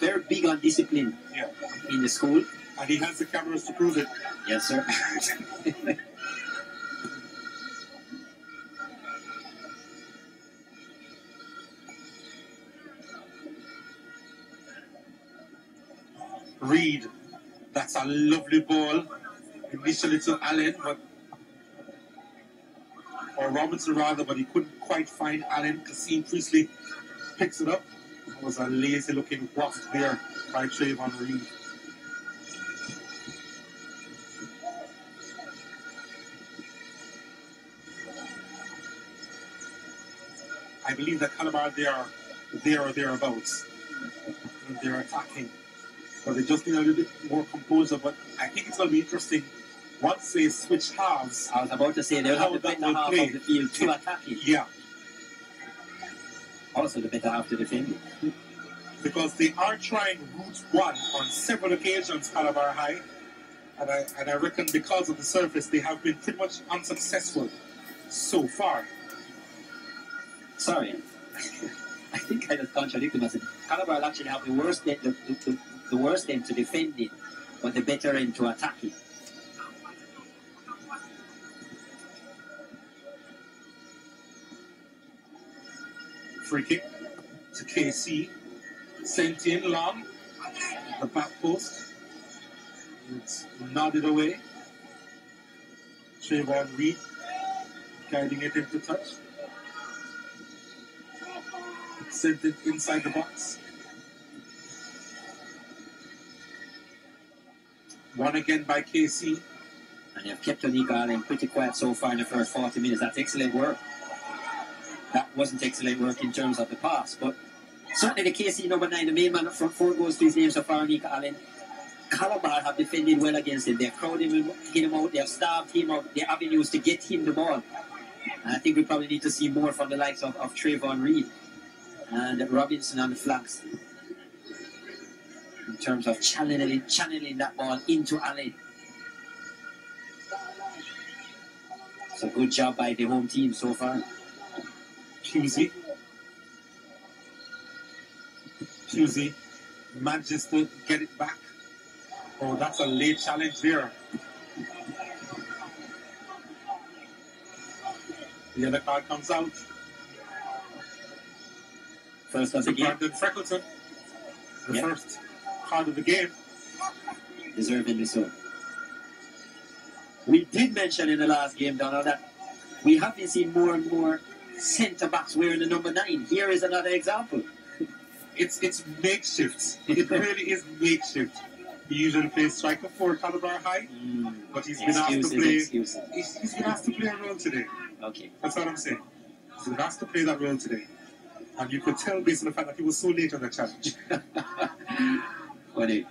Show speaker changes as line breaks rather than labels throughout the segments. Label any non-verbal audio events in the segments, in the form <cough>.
very big on discipline
Yeah.
in the school.
And he has the cameras to prove it.
Yes, sir. <laughs>
Reed. That's a lovely ball. Initially to Allen, but or Robinson rather, but he couldn't quite find Allen. Kasim Priestley picks it up. It was a lazy looking waft there by Trayvon Reed. I believe that Calabar they are there or thereabouts. And they're attacking. But they just need a little bit more composure. But I think it's going to be interesting once they switch halves.
I was about to say they'll have the
How
better half
play.
of the field to attacking.
Yeah,
Also the better half to defend.
because they are trying route one on several occasions, Calabar High. And I, and I reckon because of the surface, they have been pretty much unsuccessful so far.
Sorry. <laughs> I think I just contradicted myself. Calabar actually have the worst end, the, the, the, the worst end to defending, but the better end to attacking.
Free kick to KC. Sent in long. The back post. It's nodded away. Trayvon Reed guiding it into touch. Sent it inside the box. One again by KC.
And they've kept Onika Allen pretty quiet so far in the first 40 minutes. That's excellent work. That wasn't excellent work in terms of the pass, but certainly the KC number nine, the main man up front, four goals to his name so far, Onika Allen. Calabar have defended well against him. They've crowded him, him out, they've starved him of the avenues to get him the ball. And I think we probably need to see more from the likes of, of Trayvon Reed and Robinson on the flanks in terms of channeling, channeling that ball into Allen. So good job by the home team so far.
Pusey. Pusey manages to get it back. Oh, that's a late challenge there. The other card comes out.
First of the game,
Brandon Freckleton. The
Yeah.
first card of the game.
deservedly so. We did mention in the last game, Donald, that we have been seeing more and more centre backs wearing the number nine. Here is another example. <laughs>
It's it's makeshift. It really is makeshift. He usually plays striker for Calabar High, mm. but he's been asked to play.
excuses.
He's, been asked to play a role today.
Okay.
That's what I'm saying. He's been asked to play that role today. And you could tell based on the fact that he was so late on the challenge. <laughs>
What is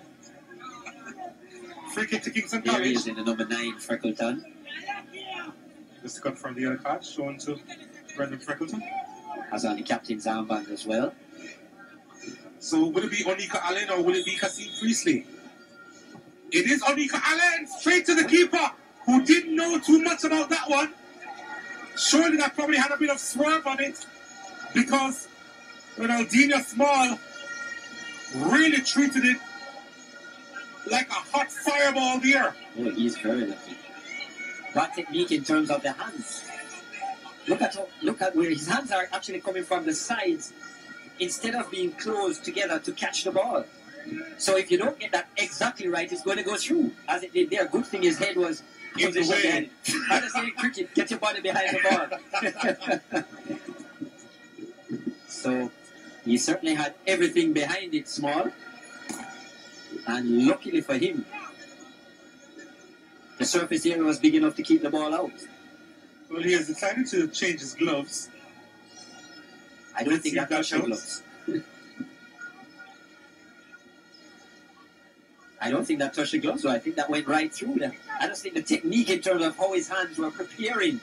Free kick to Kingston
There he is in the number nine, Freckleton.
Just to confirm the other card, shown to Brendan Freckleton.
Has on the captain's armband as well.
So will it be Onika Allen or will it be Kasim Priestley? It is Onika Allen, straight to the keeper, who didn't know too much about that one. Surely that probably had a bit of swerve on it because Ronaldinho Small really treated it like a hot fireball there.
Oh, he's very lucky. What technique in terms of the hands? Look at how- look at where his hands are actually coming from the sides instead of being closed together to catch the ball. So if you don't get that exactly right, it's going to go through as it did there. Good thing his head was
In the
positioned
way.
behind. How say in cricket, get your body behind the ball. <laughs> so he certainly had everything behind it small. And luckily for him, the surface area was big enough to keep the ball out.
Well, he has decided to change his gloves.
I don't
Let's
think
see
that
if that
touched gloves. <laughs> I don't think that touched the gloves, so I think that went right through them. I just think the technique in terms of how his hands were preparing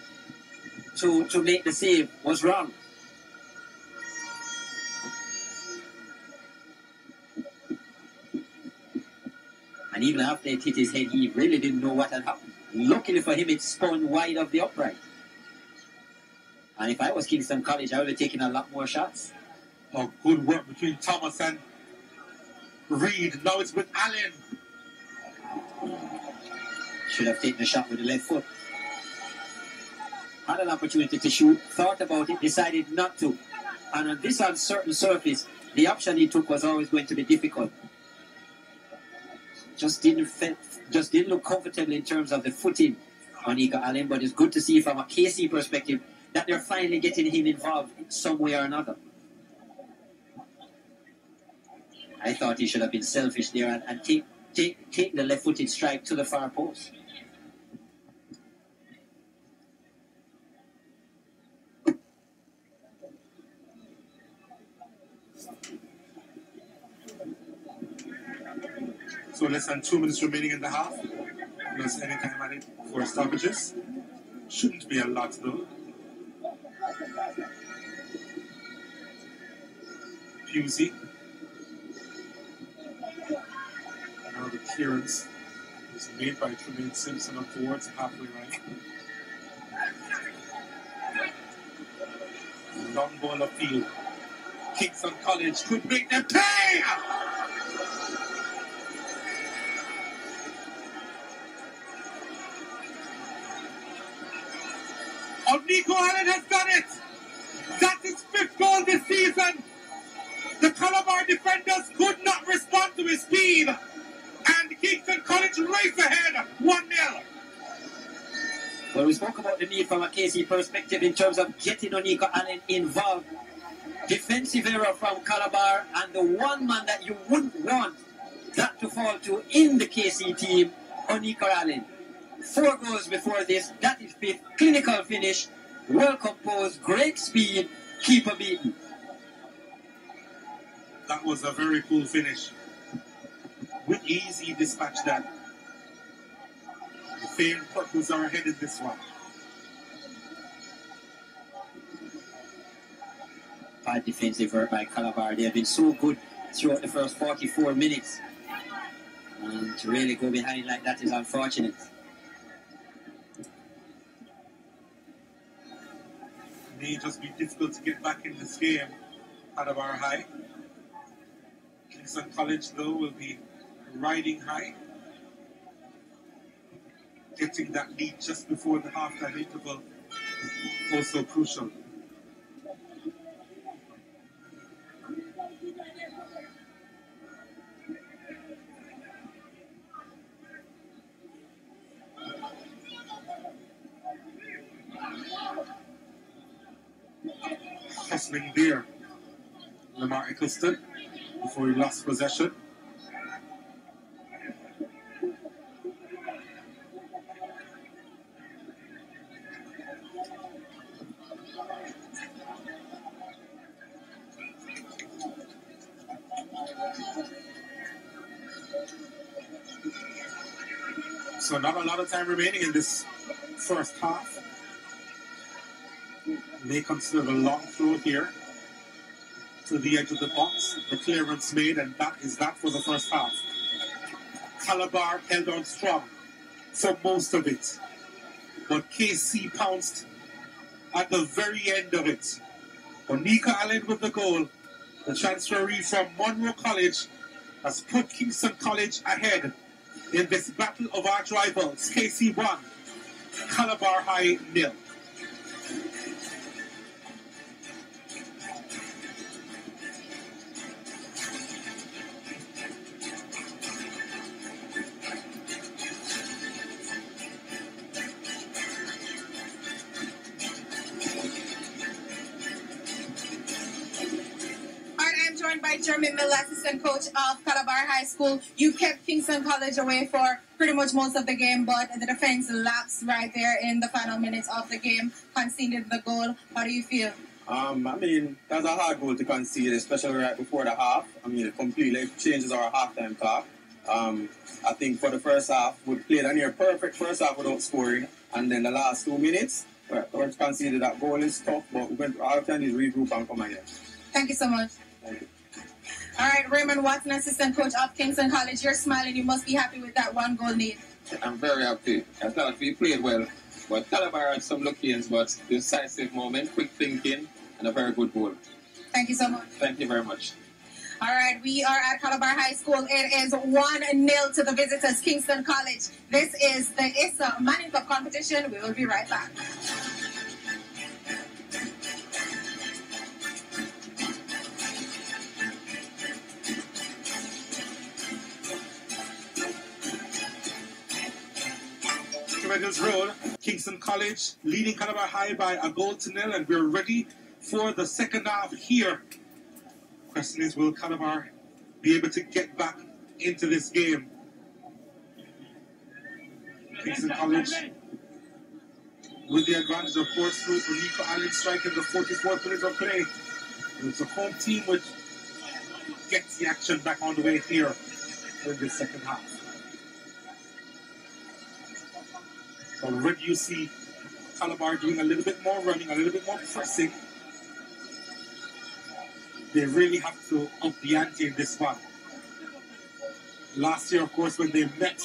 to, to make the save was wrong. And even after it hit his head, he really didn't know what had happened. Luckily for him, it spun wide of the upright. And if I was Kingston College, I would have taken a lot more shots.
Oh, good work between Thomas and Reed. Now it's with Allen.
Should have taken a shot with the left foot. Had an opportunity to shoot, thought about it, decided not to. And on this uncertain surface, the option he took was always going to be difficult. Just didn't fit, just didn't look comfortable in terms of the footing on Ika Allen, but it's good to see from a KC perspective that they're finally getting him involved in some way or another. I thought he should have been selfish there and, and take, take, take the left footed strike to the far post.
So less than two minutes remaining in the half. Plus any time added for stoppages. Shouldn't be a lot though. Pusey. Now the clearance is made by Tremaine Simpson up towards halfway line. Long ball upfield. Kingston College could make them pay! Oh, Nico Allen has done it! That's his fifth goal this season! The Calabar defenders could not respond to his speed! And Kingston College race ahead 1 0.
Well, we spoke about the need from a KC perspective in terms of getting Onika Allen involved. Defensive error from Calabar, and the one man that you wouldn't want that to fall to in the KC team, Onika Allen. Four goals before this, that is fifth. Clinical finish, well composed, great speed, keeper beaten.
That was a very cool finish. With ease, he dispatched that. The famed purples are ahead in this one.
Bad defensive work by Calabar. They have been so good throughout the first 44 minutes. And to really go behind like that is unfortunate.
May just be difficult to get back in this game. Calabar High. Kingston College, though, will be riding high. Getting that lead just before the halftime interval also crucial. Hustling there. Lamar Eccleston before he lost possession. So not a lot of time remaining in this first half. May consider a long throw here to the edge of the box. The clearance made, and that is that for the first half. Calabar held on strong for most of it. But KC pounced at the very end of it. Onika Allen with the goal. The transferee from Munro College has put Kingston College ahead in this battle of arch rivals. KC 1, Calabar High nil.
You kept Kingston College away for pretty much most of the game, but the defense lapsed right there in the final minutes of the game, conceded the goal. How do you feel?
Um, I mean, that's a hard goal to concede, especially right before the half. I mean, it completely changes our halftime talk. Um, I think for the first half, we played a near perfect first half without scoring, and then the last two minutes, we conceded that goal is tough, but we went all we can is regroup and come again.
Thank you so much. All right, Raymond Watson, assistant coach of Kingston College. You're smiling. You must be happy with that one goal lead.
I'm very happy. I thought we played well. But Calabar had some lucky but decisive moment, quick thinking, and a very good goal.
Thank you so much.
Thank you very much.
All right, we are at Calabar High School. It is 1 0 to the visitors, Kingston College. This is the ISSA Manning Cup competition. We will be right back.
Medals Road, Kingston College leading Calabar High by a goal to nil, and we're ready for the second half here. Question is, will Calabar be able to get back into this game? Kingston College with the advantage, of course, through Onika Allen striking the 44th minute of play. It's a home team which gets the action back on the way here in the second half. Already you see Calabar doing a little bit more running, a little bit more pressing. They really have to up the ante in this one. Last year, of course, when they met,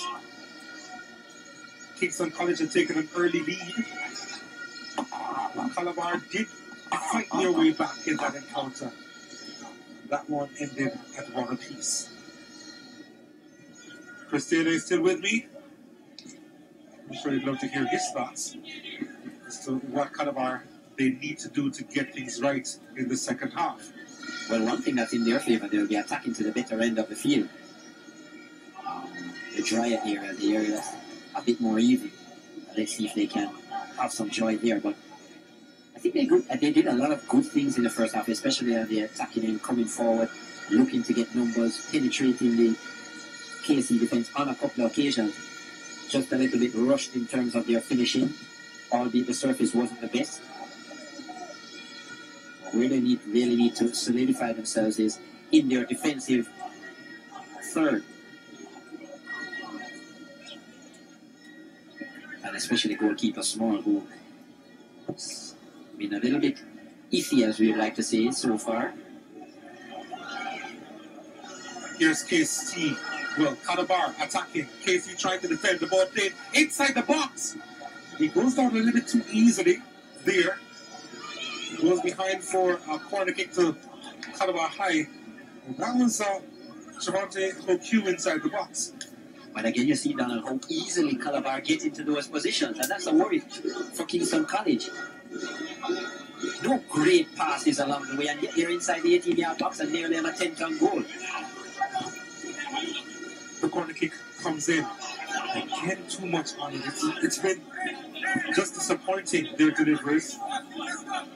Kingston College had taken an early lead. Calabar did fight their way back in that encounter. That one ended at one apiece. Christina is still with me. I'm sure you'd love to hear his thoughts as to what Calabar they need to do to get things right in the second half.
Well, one thing that's in their favour, they'll be attacking to the better end of the field. Um, the drier area, the area that's a bit more even. Let's see if they can have some joy there. But I think they good, they did a lot of good things in the first half, especially on the attacking and coming forward, looking to get numbers, penetrating the KC defence on a couple of occasions. Just a little bit rushed in terms of their finishing, albeit the surface wasn't the best. Where they need really need to solidify themselves is in their defensive third. And especially goalkeeper Small, who has been a little bit iffy, as we would like to say, so far.
Here's KC. Well, Calabar attacking. KC trying to defend the ball played inside the box. He goes down a little bit too easily there. Goes behind for a corner kick to Calabar High. That was uh, Javante Hoku inside the box.
But again, you see, Donald, how easily Calabar gets into those positions, and that's a worry for Kingston College. No great passes along the way, and yet they're inside the 18 yard box and nearly on a 10 ton goal.
Corner kick comes in. Again, too much on it. It's, it's been just disappointing, their deliveries,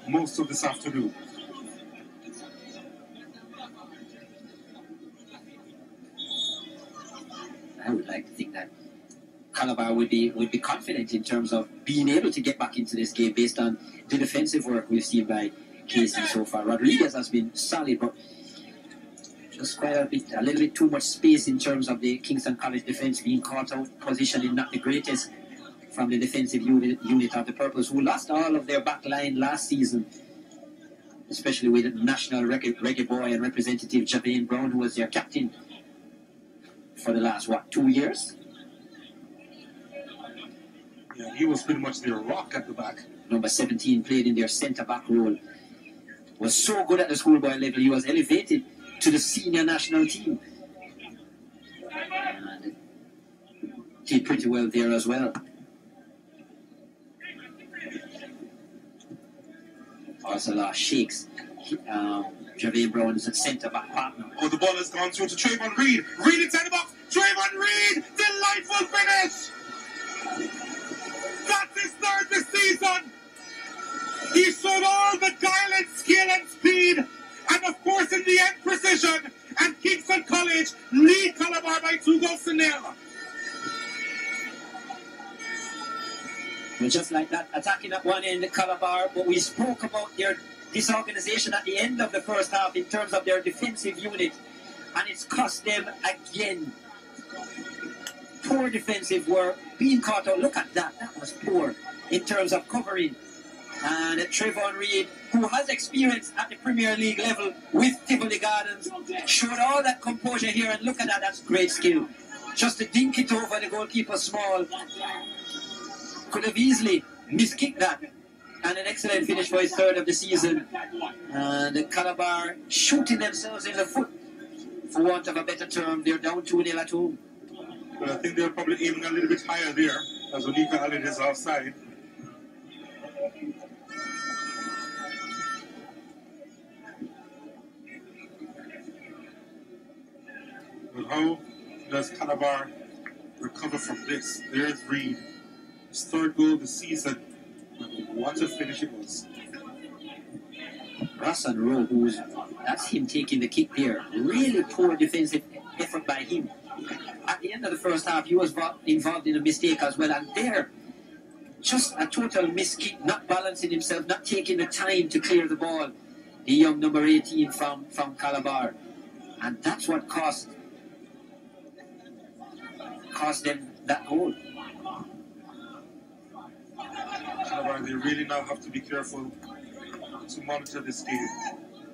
most of this afternoon.
I would like to think that Calabar would be would be confident in terms of being able to get back into this game based on the defensive work we've seen by KC so far. Rodriguez has been solid, but just quite a bit, a little bit too much space in terms of the Kingston College defense being caught out, positioning not the greatest from the defensive unit, unit of the Purples, who lost all of their back line last season, especially with national reggae, reggae boy and representative Javane Brown, who was their captain for the last, what, two years?
Yeah, he was pretty much their rock at the back.
Number 17 played in their centre back role. Was so good at the schoolboy level, he was elevated to the senior national team. And did pretty well there as well. Lost Shakes. Um, Brown is a centre back partner.
Oh, the ball has gone through to Trayvon Reed. Reed inside the box. Trayvon Reed, delightful finish. That's his third this season. He showed all the guile and skill and speed, and of course in the end precision. And Kingston College lead Calabar by two goals to nil.
Well, just like that, attacking at one end, Calabar, but we spoke about their disorganization at the end of the first half in terms of their defensive unit, and it's cost them again. Poor defensive work, being caught out. Look at that, that was poor in terms of covering. Uh, and Trayvon Reed, who has experience at the Premier League level with Tivoli Gardens, showed all that composure here. And look at that, that's great skill. Just to dink it over the goalkeeper small. Could have easily miskicked that. And an excellent finish for his third of the season. And the Calabar shooting themselves in the foot for want of a better term, they're down 2 0 at home.
But I think they're probably aiming a little bit higher there, as Onika Allen is offside. But how does Calabar recover from this? There's Reed. His third goal of the season. What a finish it was.
Ross and Rowe, who's that's him taking the kick there. Really poor defensive effort by him. At the end of the first half, he was involved in a mistake as well, and there, just a total miskick, not balancing himself, not taking the time to clear the ball. The young number 18 from, from Calabar. And that's what cost cost them that goal.
They really now have to be careful to monitor this game.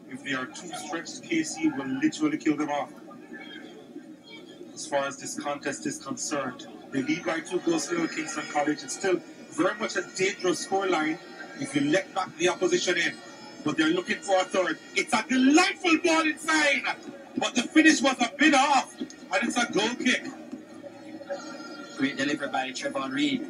If they are too stretched, KC will literally kill them off. As far as this contest is concerned, they lead by two goals to Kingston College. It's still very much a dangerous scoreline if you let back the opposition in. But they're looking for a third. It's a delightful ball inside, but the finish was a bit off, and it's a goal kick.
Great delivery by Trayvon Reed.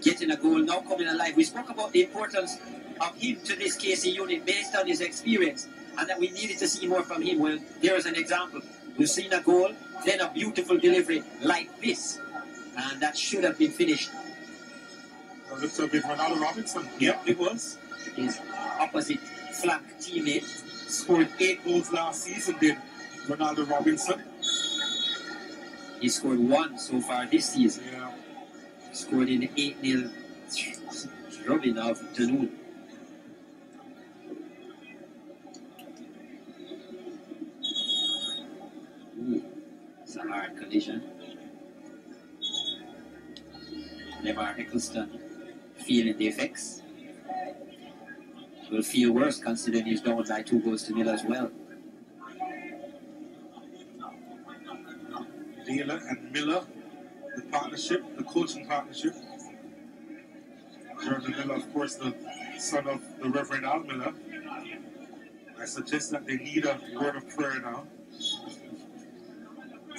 Getting a goal, now coming alive. We spoke about the importance of him to this KC unit based on his experience and that we needed to see more from him. Well, here's an example. We've seen a goal, then a beautiful delivery like this. And that should have been finished.
It looks a bit Ronaldo Robinson. Yep, it was.
His opposite flank teammate.
Scored eight goals last season, did Ronaldo Robinson.
He scored one so far this season.
Yeah.
Scored in 8 0 drubbing of Dunoon. Ooh, it's a hard collision. Lamar Eccleston feeling the effects. Will feel worse considering he's down by two goals to nil as well.
Taylor and Miller, the partnership, the coaching partnership. Jordan Miller, of course, the son of the Reverend Al Miller. I suggest that they need a word of prayer now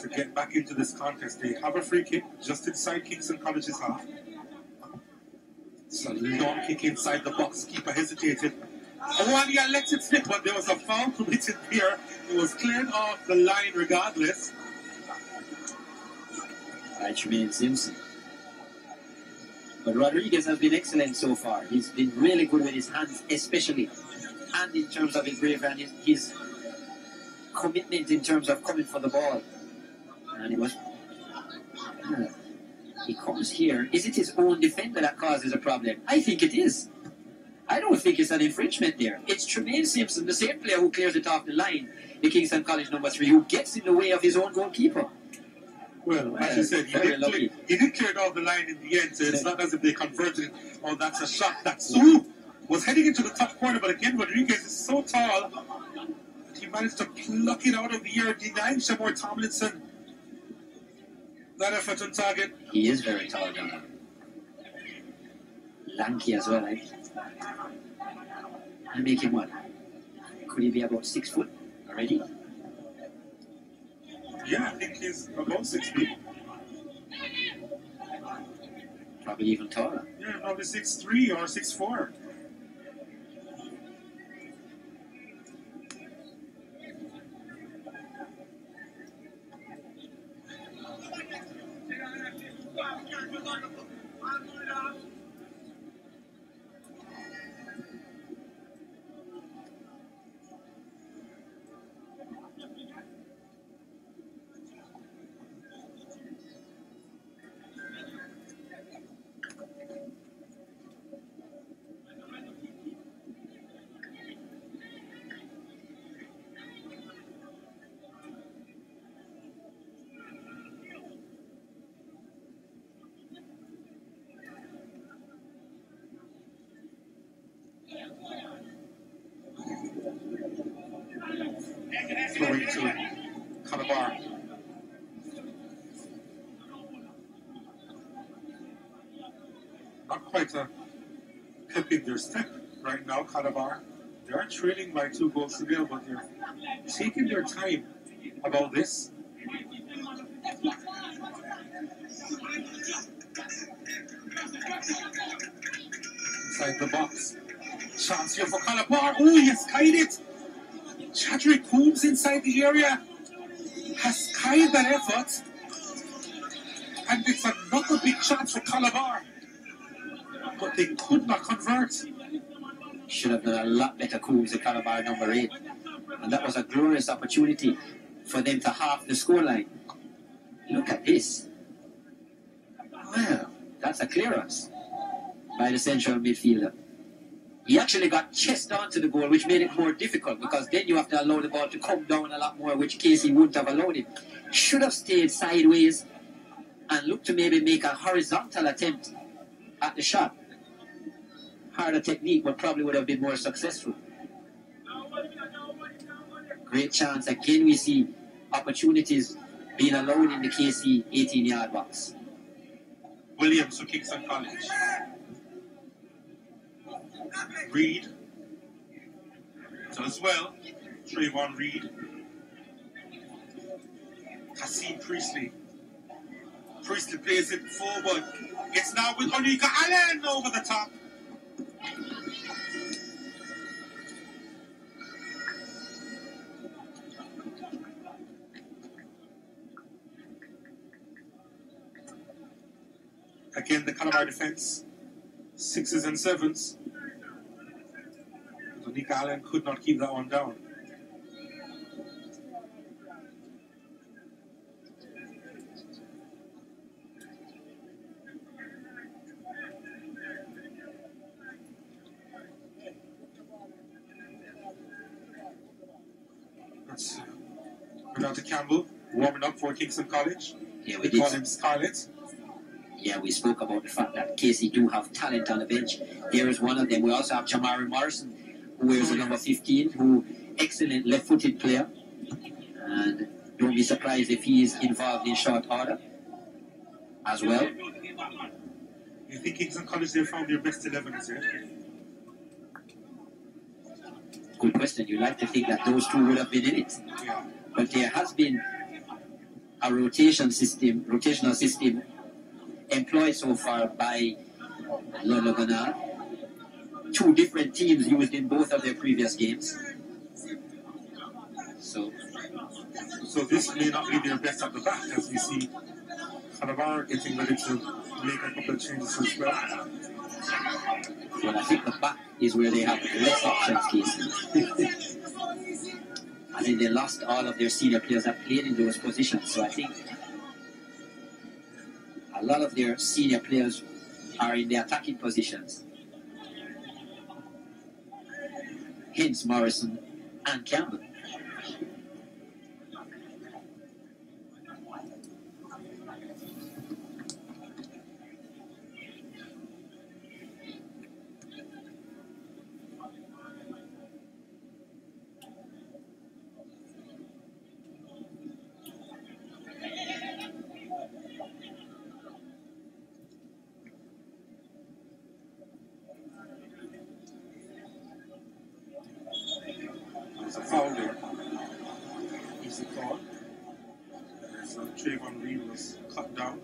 to get back into this contest. They have a free kick just inside Kingston College's half. It's a long kick inside the box. Keeper hesitated. Awalia let it slip, but there was a foul committed here. It was cleared off the line regardless.
By Tremaine Simpson. But Rodriguez has been excellent so far. He's been really good with his hands, especially, and in terms of his bravery and his, his commitment in terms of coming for the ball. And it was. uh, He comes here. Is it his own defender that causes a problem? I think it is. I don't think it's an infringement there. It's Tremaine Simpson, the same player who clears it off the line, the Kingston College number three, who gets in the way of his own goalkeeper.
Well, as you said, he did, clear, he did clear it off the line in the end, so it's not as if they converted it. Oh, that's a shot. That Sue was heading into the top corner, but again, Rodriguez is so tall. That he managed to pluck it out of the air, denying Shamor Tomlinson that effort on target.
He is very tall, John. Lanky as well, eh? I make him what? Could he be about six foot already?
Yeah, I think he's about six feet.
Probably even taller.
Yeah, probably six three or six four. To Calabar. Not quite a pep in their step right now, Calabar. They are trailing by two goals to nil, but they're taking their time about this. Inside the box. Chance here for Calabar. Oh, he has kited it. Chadrick inside the area has carried that effort. And it's another big chance for Calabar. But they could not convert.
Should have done a lot better Coombs at Calabar number eight. And that was a glorious opportunity for them to half the scoreline. Look at this. Well, that's a clearance by the central midfielder. He actually got chest onto the goal, which made it more difficult because then you have to allow the ball to come down a lot more, which KC wouldn't have allowed it. Should have stayed sideways and looked to maybe make a horizontal attempt at the shot. Harder technique, but probably would have been more successful. Great chance. Again, we see opportunities being allowed in the KC 18 yard box.
Williams for Kingston College. Reed. Does well, Trayvon Reed. Kasim Priestley. Priestley plays it forward. It's now with Onika Allen over the top. Again, the Calabar defense, sixes and sevens. Allen could not keep that one down. That's uh, Dr. Campbell warming up for Kingston College.
Yeah, we
call him Scarlet.
Yeah, we spoke about the fact that KC do have talent on the bench. Here is one of them. We also have Jamari Morrison, who wears the number 15, who excellent left-footed player. And don't be surprised if he is involved in short order as well.
You think Kingston College they found their best 11 is it?
Good question. You like to think that those two would have been in it.
Yeah.
But there has been a rotation system, rotational system employed so far by Lologanar. Two different teams used in both of their previous games. So
So this may not be their best at the back as we see Calabar getting ready to make a couple of changes as well.
Well, I think the back is where they have the less options, KC. I think they lost all of their senior players that played in those positions. So I think a lot of their senior players are in the attacking positions. Hence Morrison and Campbell.
There's a foul there. Is the call. So Trayvon Reed was cut down.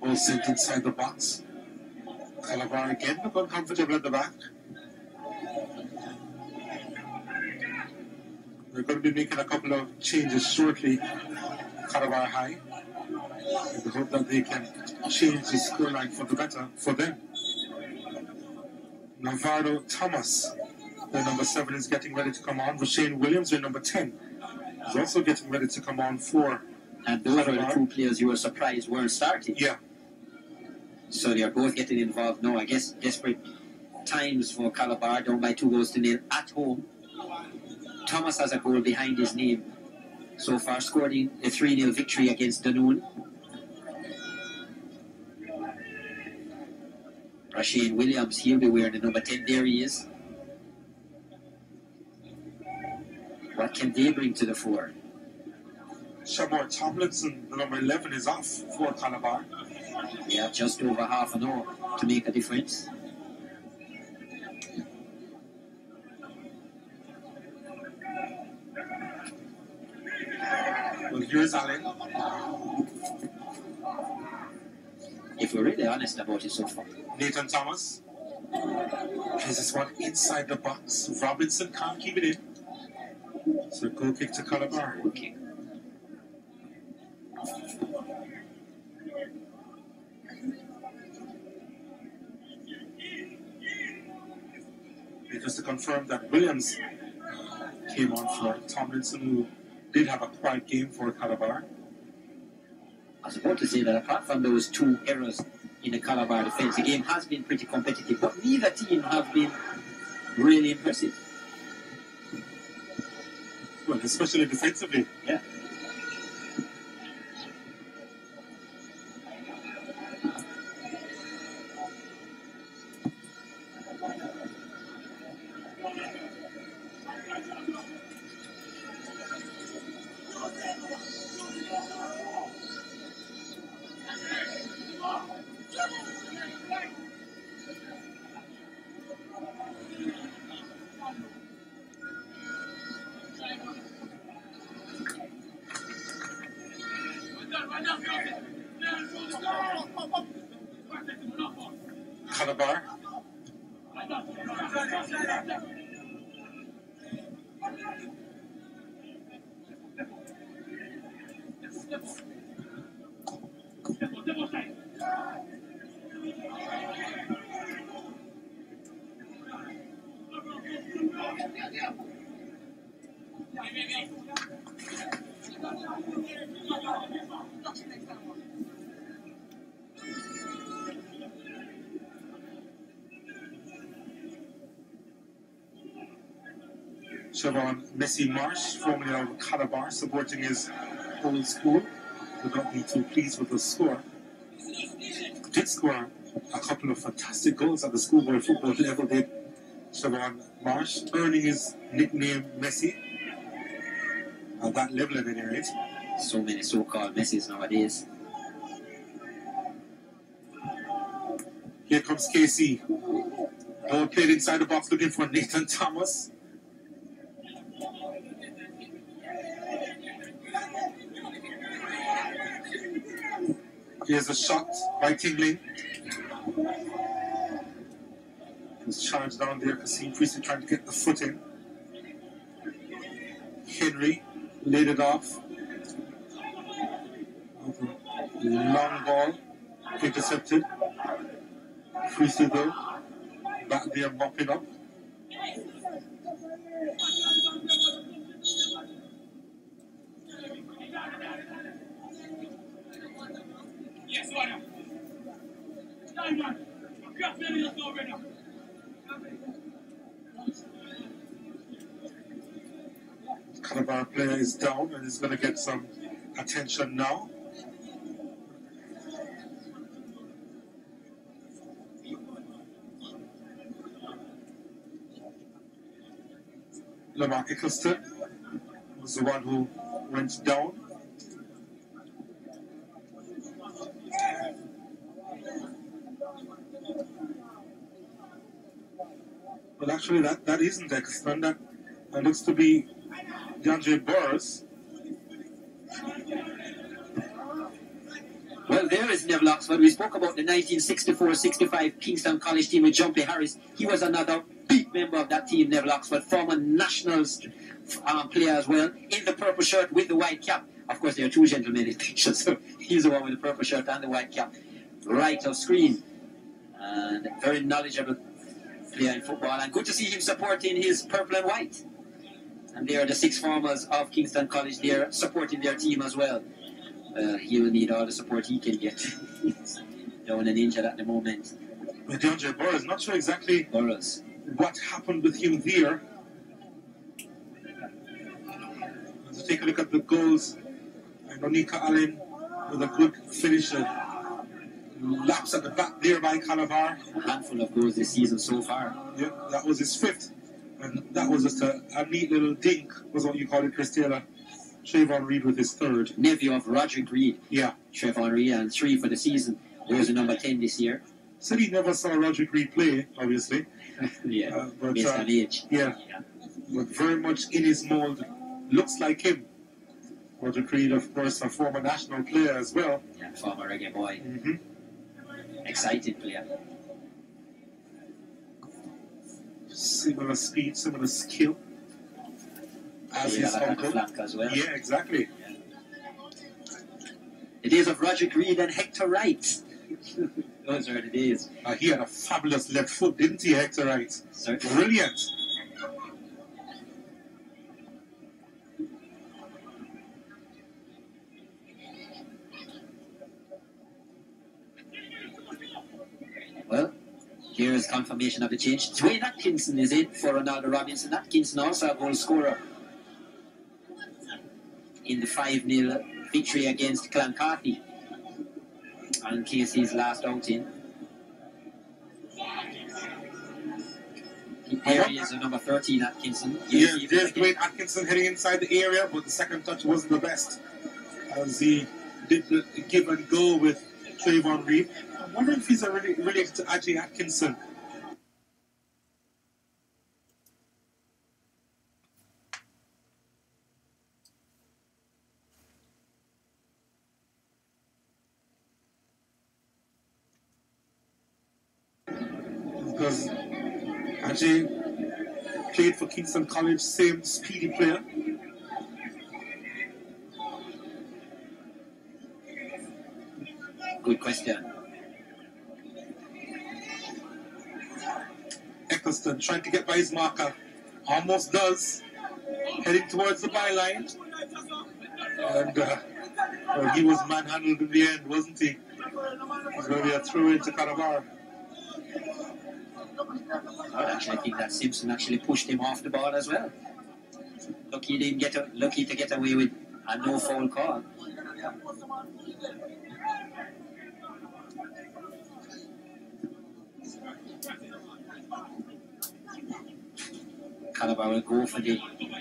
All sent inside the box. Calabar again, look uncomfortable at the back. We're going to be making a couple of changes shortly. Calabar High. In the hope that they can change the scoreline for the better for them. Navarro Thomas, the number seven, is getting ready to come on. Rashane Williams, the number 10, is also getting ready to come on for.
And those were the two players you were surprised weren't starting.
Yeah,
So they are both getting involved now. I guess desperate times for Calabar, down by two goals to nil at home. Thomas has a goal behind his name so far, scoring a 3 0 victory against Dunoon. Rasheen Williams, he'll be wearing the number 10. There he is. What can they bring to the fore?
Shamor Tomlinson, the number 11, is off for Calabar.
They have just over half an hour to make a difference.
Well, here's Allen.
If we're really honest about it so far.
Nathan Thomas. Plays this one inside the box. Robinson can't keep it in. So goal kick to Calabar.
Okay.
And just to confirm that Williams came on for Tomlinson, who did have a quiet game for Calabar.
I was about to say that apart from those two errors in the Calabar defense, the game has been pretty competitive, but neither team have been really impressive.
Well, especially defensively.
Yeah.
Siobhan Messi Marsh, formerly of Calabar, supporting his old school. Would not be too pleased with the score. Did score a couple of fantastic goals at the schoolboy football level, did Siobhan Marsh, earning his nickname Messi at that level at any rate.
So many so-called messes nowadays.
Here comes KC. Ball played inside the box looking for Nathan Thomas. Here's a shot by Tingling. Was charged down there. Kasim Priestley trying to get the foot in. Henry laid it off. Long ball intercepted. Priestley though back there mopping up. Uh, Calabar player is down and is going to get some attention now. Lamar Eccleston was the one who went down. Well, actually, that, that isn't Eccleston. That looks to be DeAndre Burris.
Well, there is Neville Oxford. We spoke about the 1964-65 Kingston College team with Jumpy Harris. He was another big member of that team, Neville Oxford, former nationals um, player as well, in the purple shirt with the white cap. Of course, there are two gentlemen in the picture, <laughs> so he's the one with the purple shirt and the white cap. Right of screen. And very knowledgeable player in football. And good to see him supporting his purple and white. And they are the six formers of Kingston College. They're supporting their team as well. Uh, he will need all the support he can get. Down and injured at the moment.
But DeAndre Burris, not sure exactly
Burrows.
what happened with him there. Let's take a look at the goals. And Onika Allen with a good finisher. laps at the back there by Calabar.
A handful of goals this season so far.
Yeah, that was his fifth. And that was just a, a neat little dink, was what you call it, Christella. Trayvon Reed with his third.
Nephew of Roger Reed,
Yeah.
Trevor Reed, and three for the season. Wears a number 10 this year.
Said he never saw Roger Reed play, obviously. <laughs>
yeah,
Uh, but,
based
uh,
age.
Yeah.
Yeah.
But very much in his mold. Looks like him. Roger Reed, of course, a former national player as well.
Yeah, former reggae boy.
hmm
Excited player.
Similar speed, similar skill. As
Yeah,
his uncle.
well.
Yeah, exactly.
The days of Roger Reed and Hector Wright. <laughs> Those are the days.
Uh, he had a fabulous left foot, didn't he, Hector Wright?
Certainly.
Brilliant.
Well, here is confirmation of the change. Dwayne Atkinson is in for Ronaldo Robinson. Atkinson also a goal scorer in the 5 0 victory against Clan Carthy on KC's last outing. There he is, number 13, Atkinson.
Yeah,
Yes,
there's
again.
Dwayne Atkinson heading inside the area, but the second touch wasn't the best. As he did the give and go with Trayvon Reed. I'm wondering if he's really related to Ajay Atkinson. Because Ajay played for Kingston College, same speedy player.
Good question.
Trying to get by his marker. Almost does. Heading towards the byline. And uh, well, he was manhandled in the end, wasn't he? It's going to be a throw into Calabar.
I actually think that Simpson actually pushed him off the ball as well. Lucky he didn't get a, lucky to get away with a no foul call. Will go for the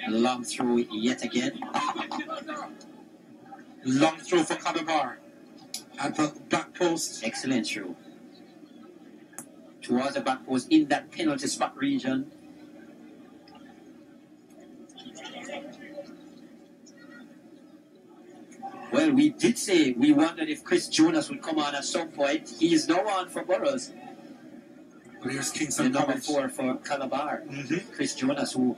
long throw yet again.
Long throw for Calabar. At the back post.
Excellent throw. Towards the back post in that penalty spot region. Well, we did say we wondered if Chris Jonas would come on at some point. He is now on for Burrows,
But here's
the
Kingston
number four for Calabar.
Mhm.
Chris Jonas, who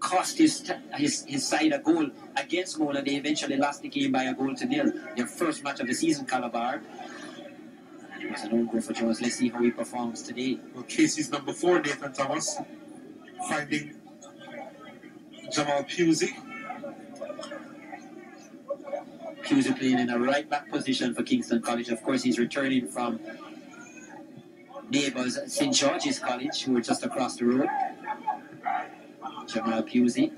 cost his, his his side a goal against Mona. They eventually lost the game by a goal to nil. Their first match of the season, Calabar. And it was an own goal for Jonas. Let's see how he performs today.
Well, KC's number four, Nathan Thomas. Finding Jamal Pusey.
Pusey playing in a right back position for Kingston College. Of course, he's returning from neighbours at St George's College, who are just across the road. Jamal Pusey.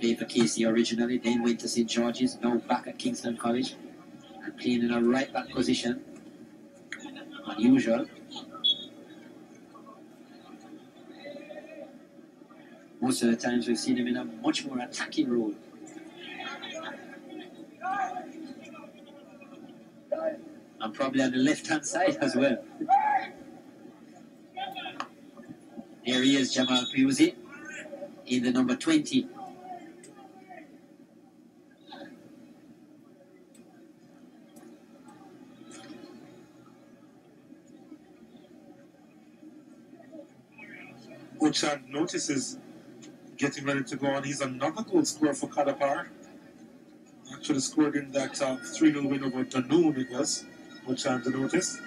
Played for KC originally, then went to St George's, now back at Kingston College, and playing in a right back position. Unusual. Most of the times we've seen him in a much more attacking role. And probably on the left hand side as well. There he is, Jamal Pusey, in the number 20.
Uchan notices getting ready to go on. He's another goal scorer for Calabar. Actually scored in that uh, 3 0 win over Dunoon, it was. Uchan to notice.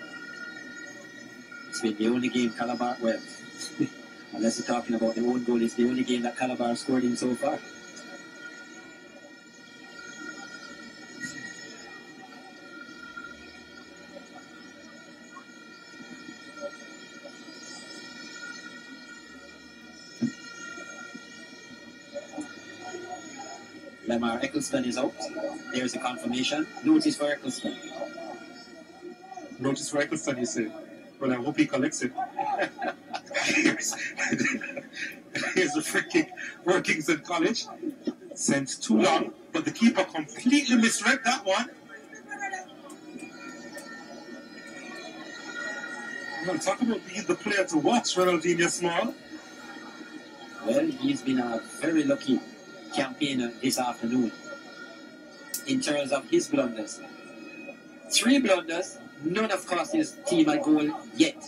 It's been the only game Calabar, well, <laughs> unless you're talking about the own goal, it's the only game that Calabar scored in so far. Lamar Eccleston is out. There's a confirmation. Notice for Eccleston.
Notice for Eccleston, you say. Well, I hope he collects <laughs> it. here's, a free kick for Kingston College. Sent too long, but the keeper completely misread that one. Well, talk about being the player to watch, Ronaldinho Small.
Well, he's been a very lucky campaigner this afternoon in terms of his blunders. Three blunders, none of cost his team a goal yet.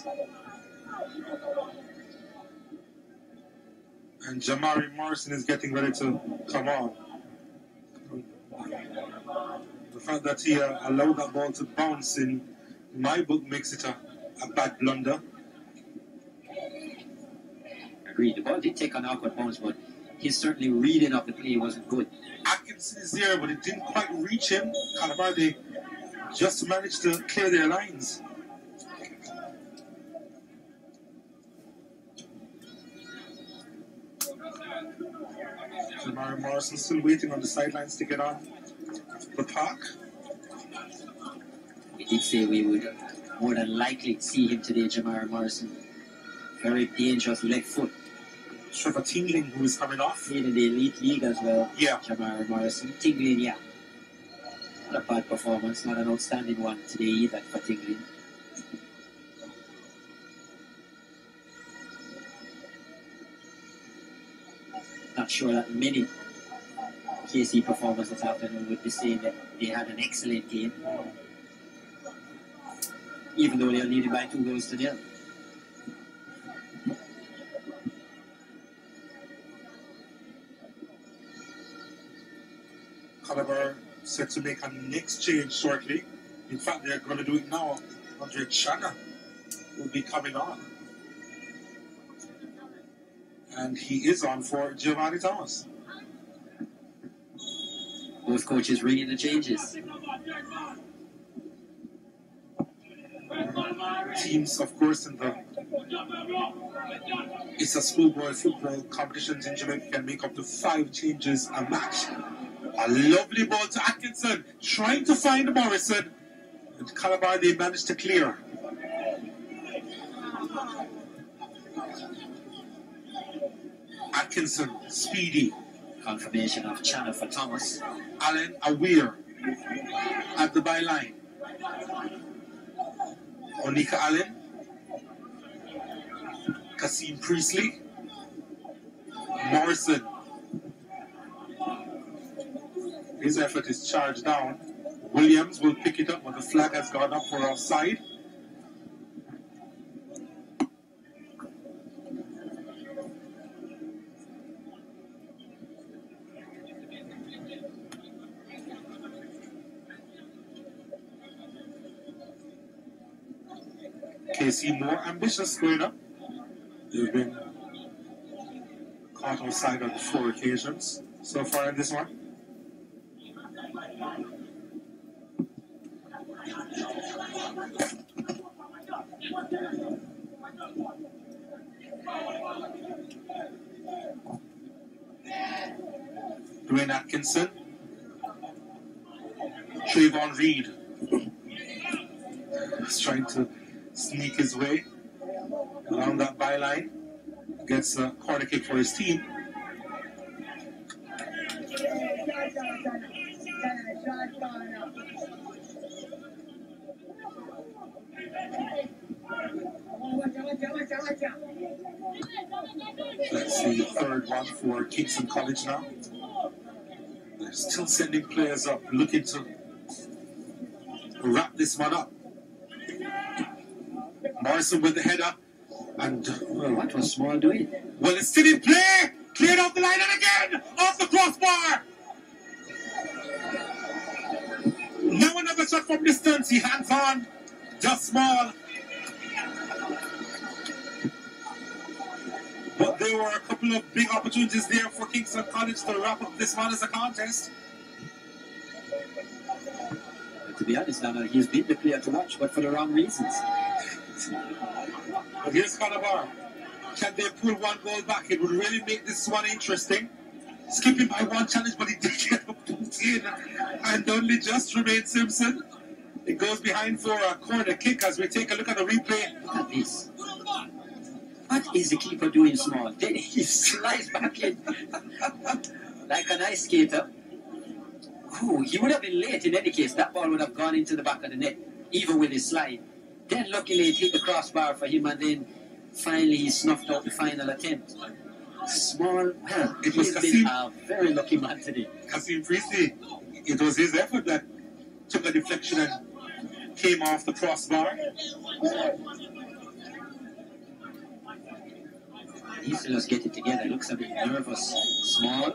And Jamari Morrison is getting ready to come on. The fact that he uh, allowed that ball to bounce in my book makes it a, a bad blunder.
Agreed. The ball did take an awkward bounce, but his certainly reading of the play wasn't good.
Atkinson is there, but it didn't quite reach him. Calabar, just managed to clear their lines. Jamari Morrison still waiting on the sidelines to get on the park.
We did say we would more than likely see him today, Jamar Morrison. Very dangerous left foot.
Trevor Tingling, who is coming off.
In the elite league as well.
Yeah.
Jamar Morrison. Tingling, yeah. Not a bad performance, not an outstanding one today either for Tingling. Not sure that many KC performers this afternoon would be saying that they had an excellent game. Even though they are leading by two goals to nil.
Calabar set to make a next change shortly. In fact, they're going to do it now. Andre Chana will be coming on. And he is on for Giovanni Thomas.
Both coaches ringing the changes.
Teams, of course, in the it's a schoolboy football competitions in Jamaica can make up to five changes a match. A lovely ball to Atkinson, trying to find Morrison. And Calabar, they managed to clear. Atkinson, speedy.
Confirmation of Channel for Thomas.
Allen Aware at the byline. Onika Allen. Kasim Priestley. Morrison. His effort is charged down. Williams will pick it up, but the flag has gone up for offside. KC more ambitious going up. They've been caught offside on four occasions so far in this one. Dwayne Atkinson. Trayvon Reed. He's trying to sneak his way along that byline. Gets a corner kick for his team. That's the third one for Kingston College now. They're still sending players up, looking to wrap this one up. Morrison with the header. And, well,
What was Small doing?
well, it's still in play. Cleared off the line and again off the crossbar. Another shot from distance. He hands on. Just small. But there were a couple of big opportunities there for Kingston College to wrap up this one as a contest.
To be honest, Nana, he's been the player to watch, but for the wrong reasons.
But here's Calabar. Can they pull one goal back? It would really make this one interesting. skipping by one challenge, but he did get in. And only just remained Simpson. It goes behind for a corner kick as we take a look at the replay.
Look at this. What is the keeper doing small? Then he slides back in like an ice skater. Ooh, he would have been late in any case. That ball would have gone into the back of the net, even with his slide. Then luckily it hit the crossbar for him, and then finally he snuffed out the final attempt. Small, well,
It was
he's been
Kasim.
a very lucky man today.
Kasim Priestley, it was his effort that took a deflection and came off the crossbar.
He needs to just get it together. Looks a bit nervous. Small,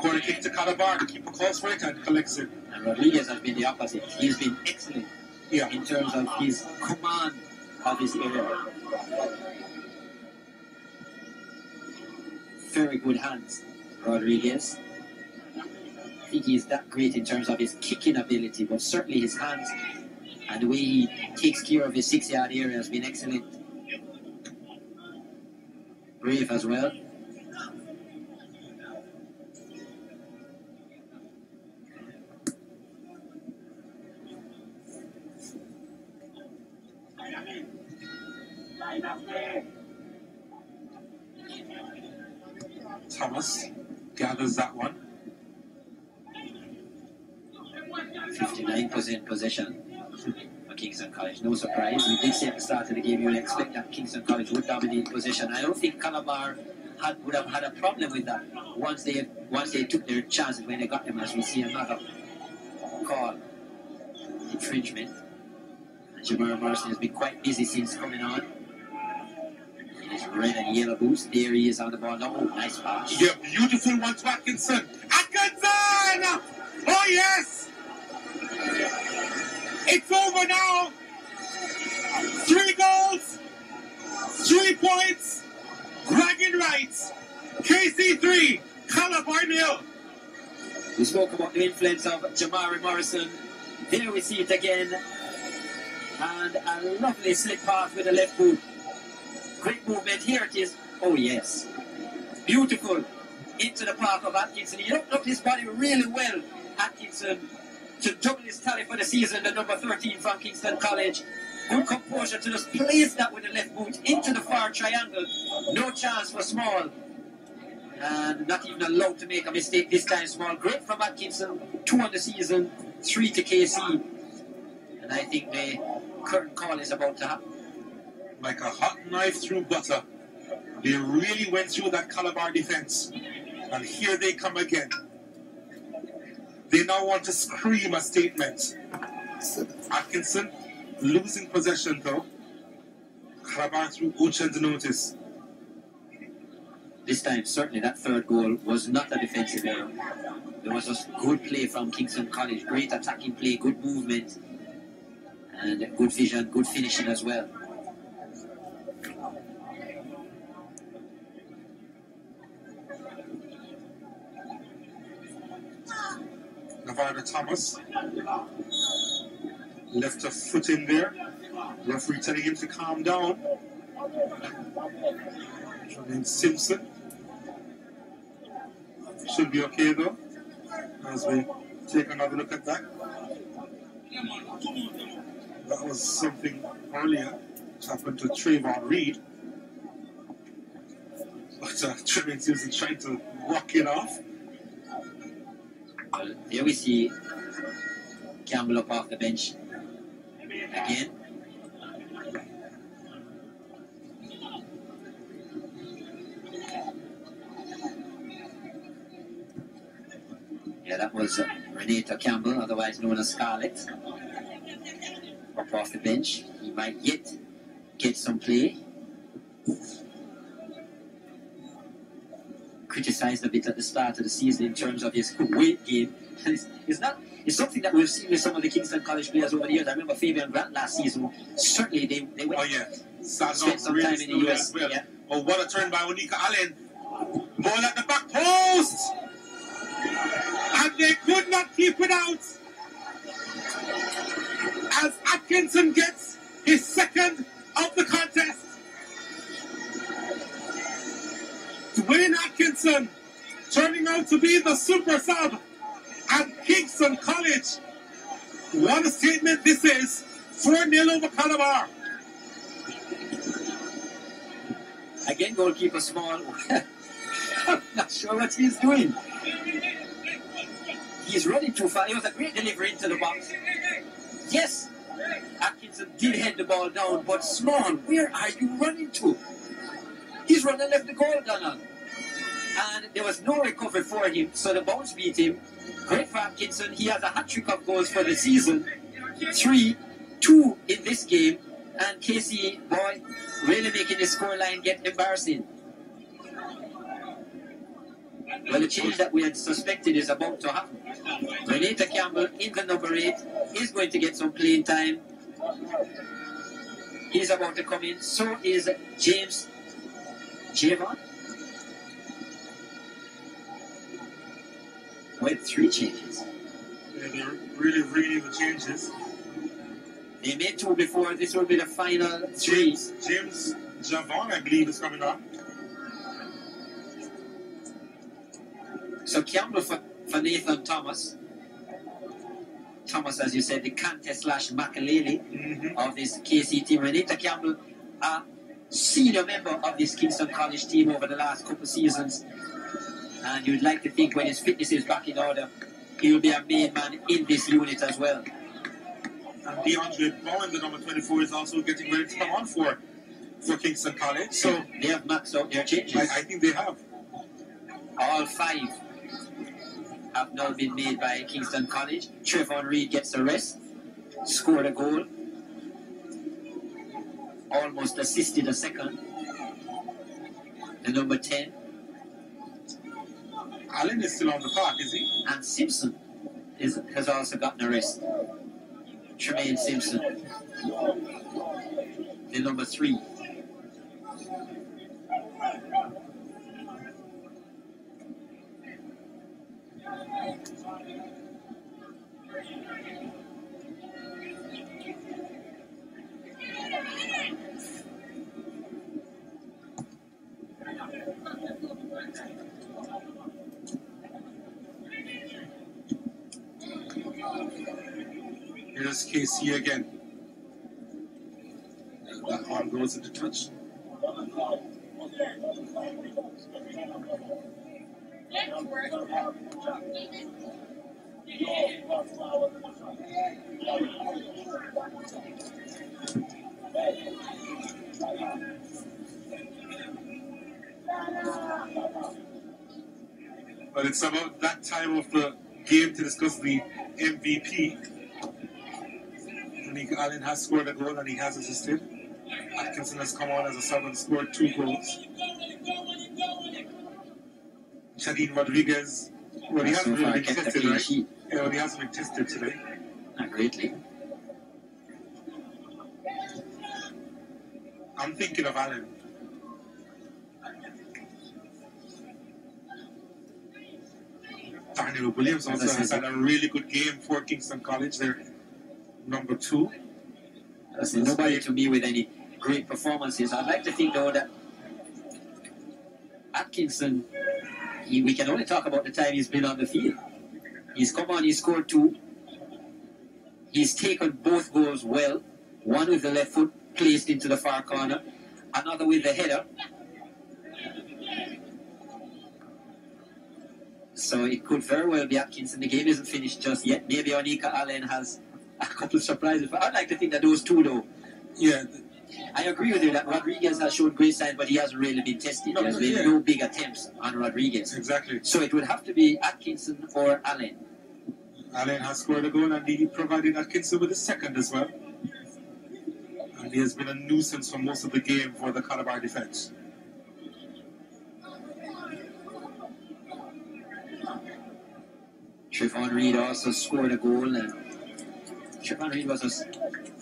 Corner kick to Calabar, the keeper calls for it and collects it.
and Rodriguez has been the opposite. He's been excellent
Yeah.
in terms of his command of his area. Very good hands, Rodriguez. I think he's that great in terms of his kicking ability, but certainly his hands and the way he takes care of his six yard area has been excellent. Brave as well. Kingston College would dominate possession. I don't think Calabar had, would have had a problem with that once they once they took their chance when they got them as we see another call. Infringement. Jamar Morrison has been quite busy since coming on. In his red and yellow boots. There he is on the ball. Oh, nice pass.
Yeah, beautiful one to Atkinson. Atkinson! Oh, yes! It's over now. Three goals, three points, bragging rights. KC 3, Calabar nil.
We spoke about the influence of Jamari Morrison. There we see it again. And a lovely slip pass with the left boot. Great movement. Here it is. Oh, yes. Beautiful. Into the path of Atkinson. He looked up his body really well, Atkinson, to double his tally for the season, the number 13 from Kingston College. Good composure to just place that with the left boot into the far triangle. No chance for Small and not even allowed to make a mistake this time. Small, great from Atkinson, two on the season, three to KC, and I think the current call is about to happen.
Like a hot knife through butter. They really went through that Calabar defense. And here they come again. They now want to scream a statement. Atkinson losing possession though. Calabar through Uchen's notice.
This time, certainly that third goal was not a defensive error. There was a good play from Kingston College, great attacking play, good movement, and good vision, good finishing as well.
Navarra Thomas left a foot in there. Referee telling him to calm down. Jermaine Simpson should be okay though. As we take another look at that. That was something earlier happened to Trayvon Reed. But uh, Jermaine Simpson trying to rock it off.
Well, there we see Campbell up off the bench again. Yeah, that was uh, Renata Campbell, otherwise known as Scarlett. Up off the bench. He might yet get some play. Criticized a bit at the start of the season in terms of his <laughs> weight gain. <laughs> It's, it's not. It's something that we've seen with some of the Kingston College players over the years. I remember Fabian Grant last season. Certainly, they, they went
Oh yeah,
spent some
really
time in the US.
well.
Yeah.
Oh, what a turn by Onika Allen. Ball at the back post. And they could not keep it out. As Atkinson gets his second of the contest. Dwayne Atkinson turning out to be the super sub at Kingston College. What a statement this is. 4 0 over Calabar.
Again, goalkeeper small. <laughs> I'm not sure what he's doing. He's running too far. It was a great delivery into the box. Yes, Atkinson did head the ball down, but small, where are you running to? He's running left the goal, Donald. And there was no recovery for him, so the bounce beat him. Great for Atkinson. He has a hat trick of goals for the season. Three, two in this game. And KC, boy, really making the scoreline get embarrassing. Well, the change that we had suspected is about to happen. Renata Campbell in the number eight is going to get some playing time. He's about to come in. So is James Javon. With three changes.
Yeah, they're really reading the changes.
They made two before. This will be the final three.
James, James Javon, I believe, is coming up.
So Campbell for, for Nathan Thomas. Thomas, as you said, the contest slash Makelele
Mm-hmm.
of this KC team. Renata Campbell, a senior member of this Kingston College team over the last couple of seasons. And you'd like to think when his fitness is back in order, he'll be a main man in this unit as well.
And DeAndre Bowen, the number 24, is also getting ready to come on for, for Kingston College. So
they have maxed out their changes.
I, I think they have.
All five have now been made by Kingston College. Trayvon Reed gets a rest, scored a goal, almost assisted a second. The number 10,
Allen is still on the park, is he?
and Simpson is, has also gotten a rest. Tremaine Simpson, the number 3.
Here's KC again. That arm goes into touch. But it's about that time of the game to discuss the MVP. Nick Allen has scored a goal and he has assisted. Atkinson has come on as a sub and scored two goals. Shadeen Rodriguez, well, he hasn't really been tested, right? Yeah, well, he hasn't been tested today.
Not greatly.
I'm thinking of Allen. Daniel Williams also has had a really good game for Kingston College. Their number two.
Say nobody to me with any great performances. I'd like to think though that Atkinson, he, we can only talk about the time he's been on the field. He's come on, he scored two. He's taken both goals well. One with the left foot placed into the far corner, another with the header. So it could very well be Atkinson. The game isn't finished just yet. Maybe Onika Allen has a couple of surprises. But I'd like to think that those two, though,
Yeah,
I agree with you that Rodriguez has shown great signs, but he hasn't really been tested.
No,
There's been
yeah.
no big attempts on Rodriguez.
exactly.
So it would have to be Atkinson or Allen.
Allen has scored a goal and he provided Atkinson with a second as well. And he has been a nuisance for most of the game for the Calabar defense.
Trayvon Reed also scored a goal, and Trayvon Reed was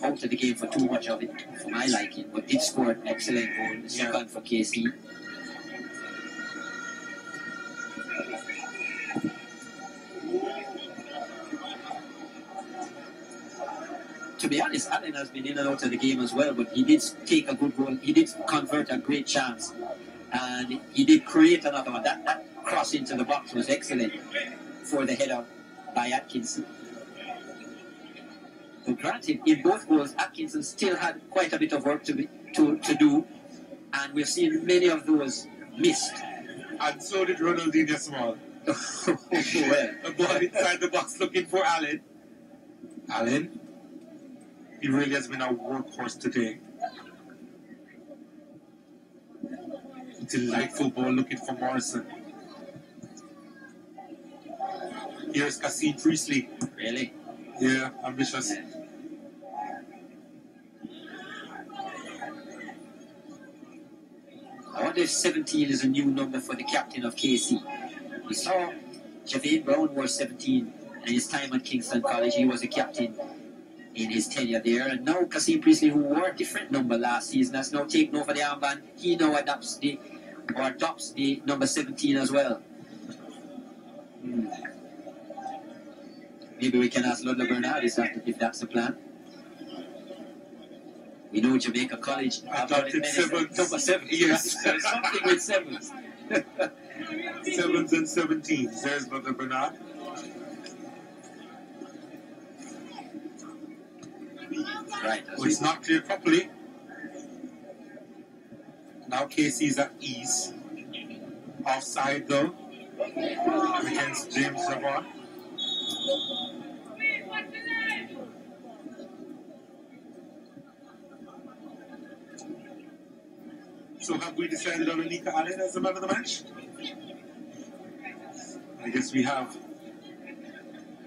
out of the game for too much of it, for my liking, but did score an excellent goal, the
Yeah.
second for KC. To be honest, Allen has been in and out of the game as well, but he did take a good goal. He did convert a great chance And he did create another one. That, that cross into the box was excellent for the header by Atkinson. But granted, in both goals, Atkinson still had quite a bit of work to, be, to, to do, and we've seen many of those missed.
And so did Ronaldinho Small. <laughs>
well,
A ball inside the box looking for Allen. Allen, he really has been a workhorse today. Delightful ball looking for Morrison. Here's Cassie Priestley.
really?
Yeah, ambitious.
I wonder if 17 is a new number for the captain of KC. We saw Javane Brown wore 17 in his time at Kingston College. He was a captain in his tenure there. And now Kasim Priestley, who wore a different number last season, has now taken over the armband. He now adopts the or adopts the number 17 as well. Maybe we can ask Ludlow Bernard is if that's the plan. We know Jamaica College. many-
sevens.
Number seven.
Yes.
There's <laughs> something with sevens. <laughs>
Sevens and seventeens. There's Brother Bernard.
Right.
Oh, it's not clear properly. Now KC's at ease. Offside though. Against James Javon. So have we decided on Onika Allen as the man of the match? I guess we have.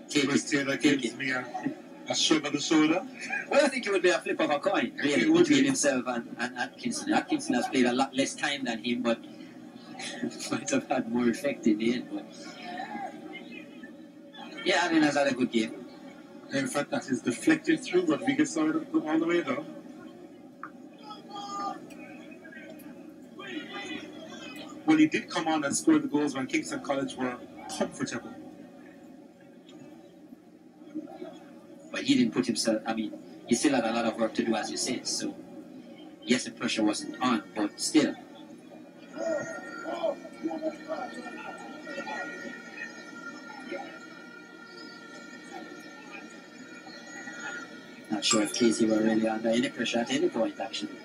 Take
Taylor gives me a, a shrug of the shoulder.
Well, I think it would be a flip of a coin, really, between
be.
himself and, and Atkinson. Atkinson has played a lot less time than him, but <laughs> might have had more effect in the end. But yeah, Allen has had a good game.
In fact, that is deflected through Rodriguez all the, all the way though. Well, he did come on and score the goals when Kingston College were comfortable.
But he didn't put himself, I mean, he still had a lot of work to do, as you said. So, yes, the pressure wasn't on, but still. Not sure if KC were really under any pressure at any point, actually.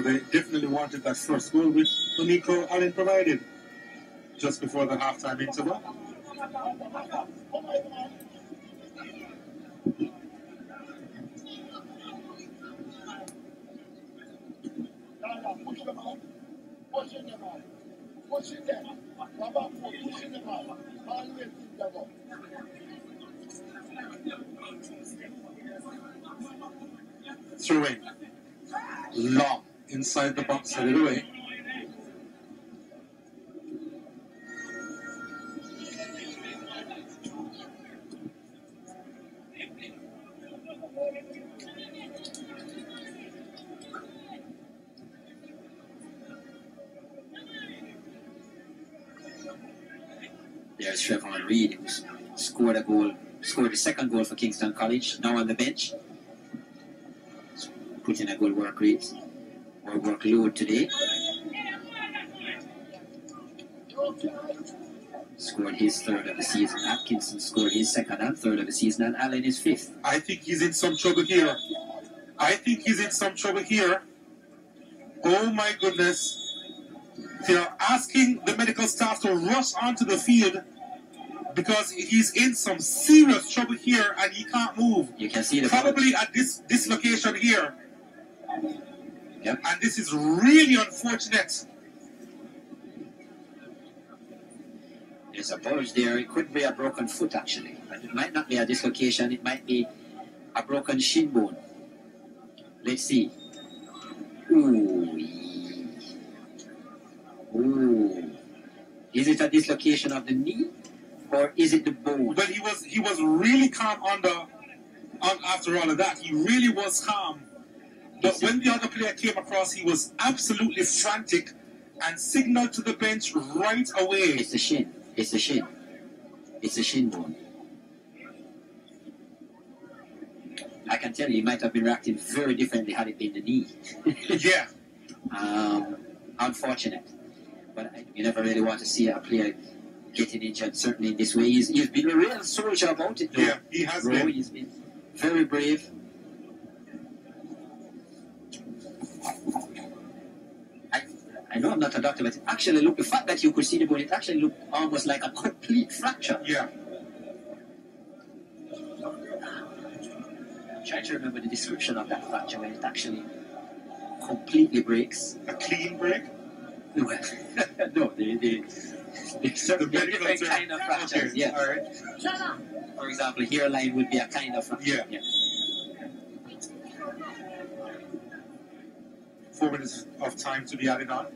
They definitely wanted that first goal, which Nico Allen provided just before the halftime interval. Throw in. Long inside the box, headed away.
There's Trevor Reed, who scored a goal, scored the second goal for Kingston College, now on the bench. putting a good work rate or workload today. Scored his third of the season. Atkinson scored his second and third of the season, and Allen is fifth.
I think he's in some trouble here. I think he's in some trouble here. Oh my goodness. They're asking the medical staff to rush onto the field because he's in some serious trouble here and he can't move.
You can see the
Probably at this dislocation here.
Yep.
And this is really unfortunate.
There's a bulge there. It could be a broken foot, actually. But it might not be a dislocation. It might be a broken shin bone. Let's see. Ooh. Ooh. Is it a dislocation of the knee or is it the bone?
But he was he was really calm under the after all of that. He really was calm. But when the other player came across, he was absolutely frantic and signaled to the bench right away.
It's a shin. It's a shin. It's a shin bone. I can tell you, he might have been reacting very differently had it been the knee. <laughs>
Yeah.
Um, unfortunate. But I, you never really want to see a player getting injured, certainly in this way. He's, he's been a real soldier about it, though.
Yeah, he has been.
he's been very brave. I, I know I'm not a doctor, but it actually look the fact that you could see the bone, it actually looked almost like a complete fracture.
Yeah.
I'm trying to remember the description of that fracture when it actually completely breaks.
A clean break.
no, they, they, they certain
The
they're
medical <laughs>
different kind of fractures.
Okay,
Yeah.
all right.
For example, hairline would be a kind of fracture.
Yeah. Four minutes of time to be added on.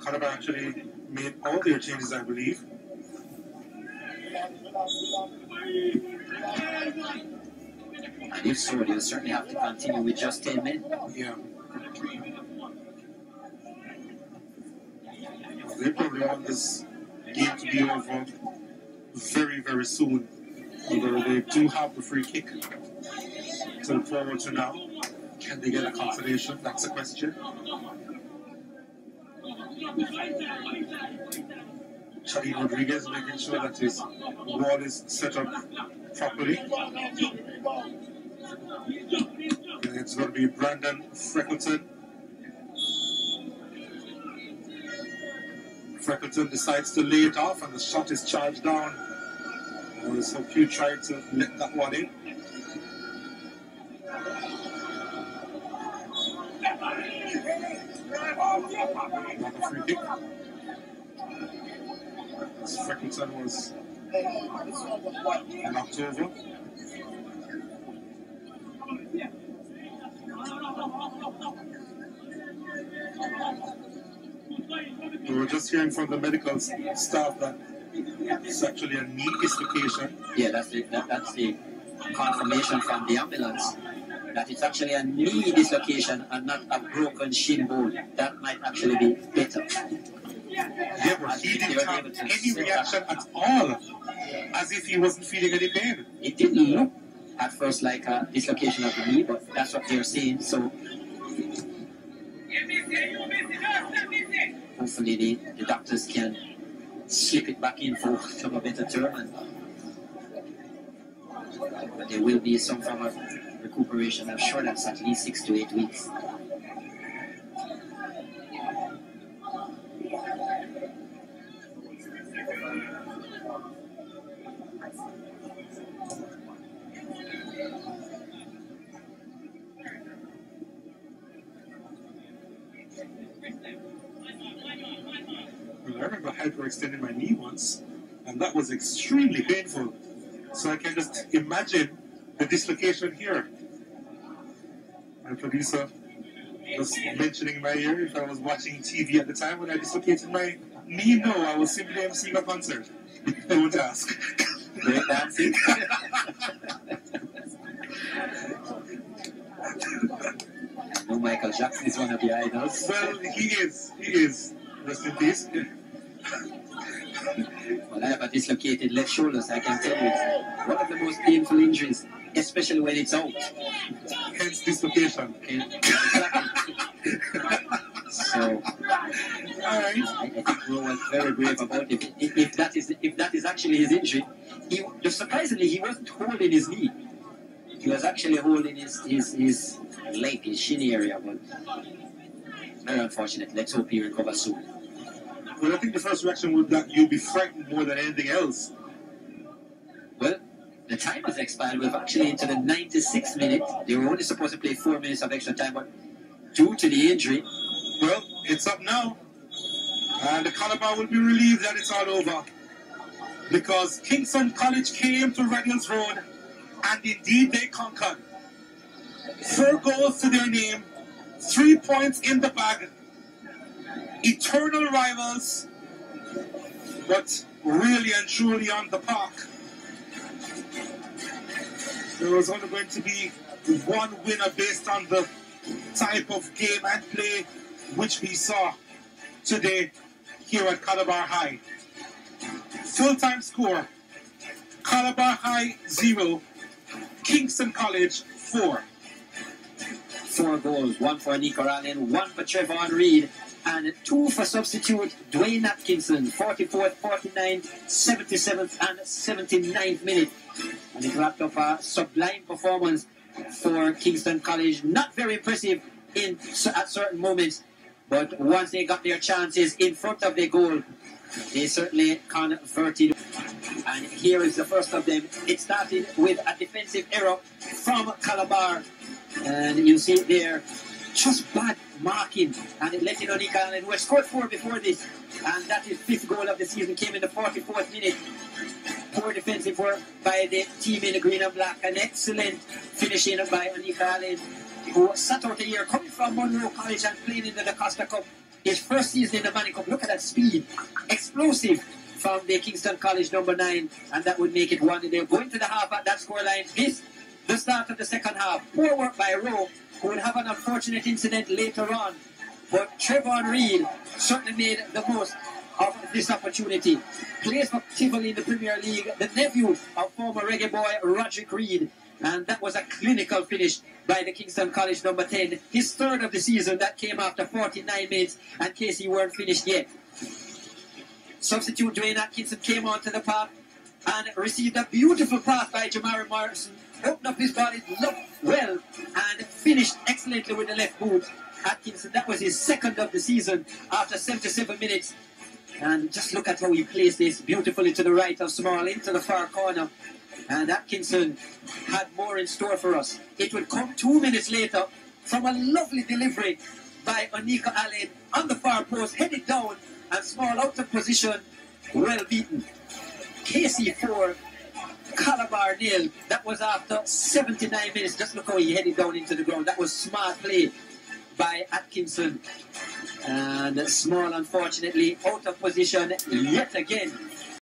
Calabar actually made all their changes, I believe.
And if so, they'll certainly have to continue with just 10 men.
Yeah. They probably want this game to be over very, very soon. Although they do have the free kick to look forward to now. Can they get a consolation? That's the question. Charlie Rodriguez making sure that his wall is set up properly. It's going to be Brandon Freckleton. Freckleton decides to lay it off, and the shot is charged down. Uh, So Pew tried to let that one in. Another free kick. As Freckleton was knocked over. Were just hearing from the medical staff that it's actually a knee dislocation.
Yeah, that's the, that, that's the confirmation from the ambulance that it's actually a knee dislocation and not a broken shin bone. That might actually be better.
Yeah, but he didn't have any reaction at all, as if he wasn't feeling any pain.
It didn't look at first like a dislocation of the knee, but that's what they're saying. So hopefully the, the doctors can slip it back in for a better term. And, uh, but there will be some form of recuperation. I'm sure that's at least six to eight weeks.
Well, I hyperextending my knee once, and that was extremely painful. So I can just imagine the dislocation here. My producer was mentioning in my ear if I was watching TV at the time when I dislocated my knee. No, I was simply emceeing a concert. <laughs> Don't ask.
Break dancing. <laughs> I Michael Jackson is one of your idols.
Well, he is. He is. Rest in peace.
I have a dislocated left shoulder, so I can tell you it's one of the most painful injuries, especially when it's out.
Hence dislocation.
Okay? So
All right.
I, I think Ro was very brave about it. If, if that is if that is actually his injury, he surprisingly he wasn't holding his knee. He was actually holding his his, his leg, his shin area, but very unfortunate. Let's hope he recovers soon.
Well, I think the first reaction would that you'd be frightened more than anything else.
Well, the time has expired. We're actually into the 96th minute. They were only supposed to play four minutes of extra time, but due to the injury,
Well, it's up now. And the Calabar will be relieved that it's all over. Because Kingston College came to Red Hills Road and indeed they conquered. Four goals to their name, three points in the bag. Eternal rivals, but really and truly on the park. there was only going to be one winner based on the type of game and play which we saw today here at Calabar High. Full time score Calabar High 0, Kingston College 4.
Four goals, one for Nico Allen, one for Trevor Reed, and two for substitute Dwayne Atkinson, 44th, 49th, 77th, and 79th minute. And it wrapped up a sublime performance for Kingston College. Not very impressive in at certain moments, but once they got their chances in front of their goal, they certainly converted. And here is the first of them. It started with a defensive error from Calabar. And you see it there. Just bad marking. And it let Allen, who scored four before this. And that is fifth goal of the season. Came in the 44th minute. Poor defensive work by the team in the green and black. An excellent finishing by Onika Allen, who sat out a year coming from Munro College and playing in the Costa Cup. His first season in the Manning Cup. Look at that speed. Explosive from the Kingston College number nine. And that would make it 1 0. Going to the half at that scoreline. This the start of the second half. Poor work by Rowe, who will have an unfortunate incident later on. But Trayvon Reed certainly made the most of this opportunity. Plays for Tivoli in the Premier League, the nephew of former reggae boy Roderick Reed. And that was a clinical finish by the Kingston College number 10. His third of the season that came after 49 minutes, and KC weren't finished yet. Substitute Dwayne Atkinson came onto the park and received a beautiful pass by Jamari Morrison. Opened up his body, looked well, and finished excellently with the left boot. Atkinson, that was his second of the season after 77 minutes. And just look at how he placed this beautifully to the right of Small into the far corner. And Atkinson had more in store for us. It would come two minutes later from a lovely delivery by Onika Allen on the far post, headed down and Small out of position, well beaten. KC 4, Calabar nil. That was after 79 minutes. Just look how he headed down into the ground. That was smart play by Atkinson. And Small, unfortunately, out of position yet again.